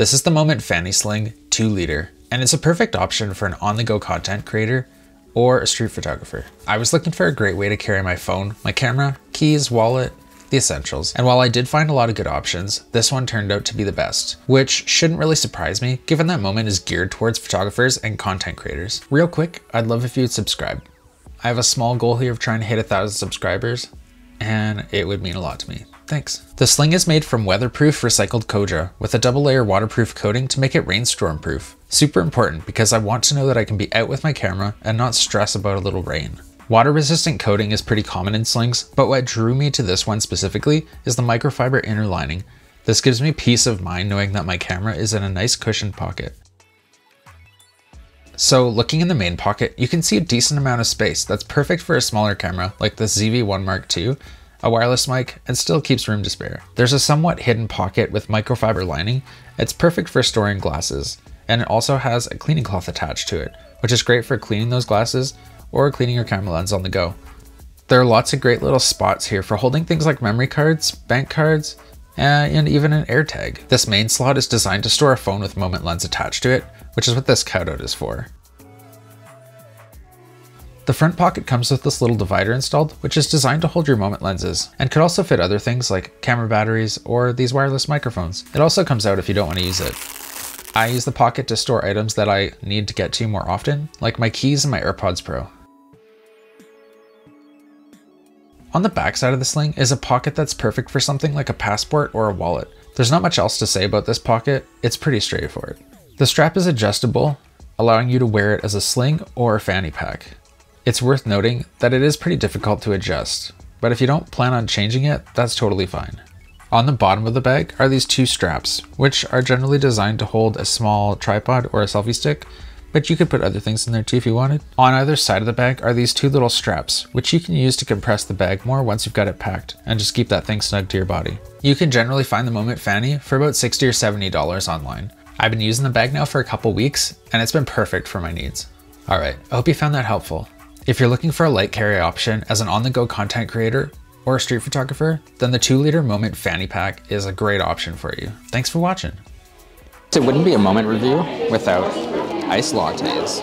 This is the Moment Fanny Sling 2 liter, and it's a perfect option for an on-the-go content creator or a street photographer. I was looking for a great way to carry my phone, my camera, keys, wallet, the essentials. And while I did find a lot of good options, this one turned out to be the best, which shouldn't really surprise me given that Moment is geared towards photographers and content creators. Real quick, I'd love if you'd subscribe. I have a small goal here of trying to hit a thousand subscribers, and it would mean a lot to me. Thanks. The sling is made from weatherproof recycled Kodra with a double layer waterproof coating to make it rainstorm proof. Super important because I want to know that I can be out with my camera and not stress about a little rain. Water resistant coating is pretty common in slings, but what drew me to this one specifically is the microfiber inner lining. This gives me peace of mind knowing that my camera is in a nice cushioned pocket. So looking in the main pocket, you can see a decent amount of space that's perfect for a smaller camera like the ZV-1 Mark II, a wireless mic, and still keeps room to spare. There's a somewhat hidden pocket with microfiber lining. It's perfect for storing glasses, and it also has a cleaning cloth attached to it, which is great for cleaning those glasses or cleaning your camera lens on the go. There are lots of great little spots here for holding things like memory cards, bank cards, eh, and even an AirTag. This main slot is designed to store a phone with Moment lens attached to it, which is what this cutout is for. The front pocket comes with this little divider installed, which is designed to hold your Moment lenses, and could also fit other things like camera batteries or these wireless microphones. It also comes out if you don't want to use it. I use the pocket to store items that I need to get to more often, like my keys and my AirPods Pro. On the back side of the sling is a pocket that's perfect for something like a passport or a wallet. There's not much else to say about this pocket, it's pretty straightforward. The strap is adjustable, allowing you to wear it as a sling or a fanny pack. It's worth noting that it is pretty difficult to adjust, but if you don't plan on changing it, that's totally fine. On the bottom of the bag are these two straps, which are generally designed to hold a small tripod or a selfie stick, but you could put other things in there too if you wanted. On either side of the bag are these two little straps, which you can use to compress the bag more once you've got it packed, and just keep that thing snug to your body. You can generally find the Moment Fanny for about 60 or $70 online. I've been using the bag now for a couple weeks, and it's been perfect for my needs. Alright, I hope you found that helpful. If you're looking for a light carry option as an on-the-go content creator or a street photographer, then the 2 liter Moment Fanny Pack is a great option for you. Thanks for watching. It wouldn't be a Moment review without iced lattes.